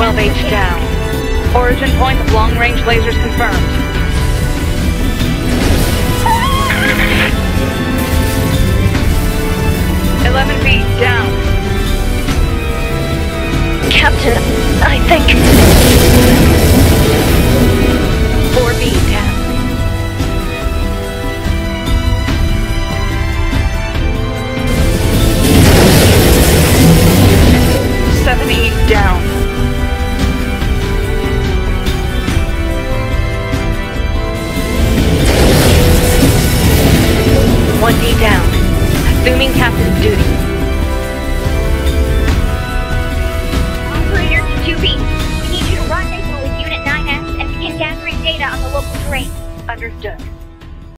H down. Origin point of long-range lasers confirmed. Eleven B down. Captain, I think. resuming captain's duty. Operator 2B, we need you to rendezvous with Unit 9S and begin gathering data on the local terrain. Understood.